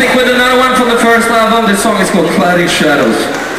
stick with another one from the first album. This song is called Cloudy Shadows.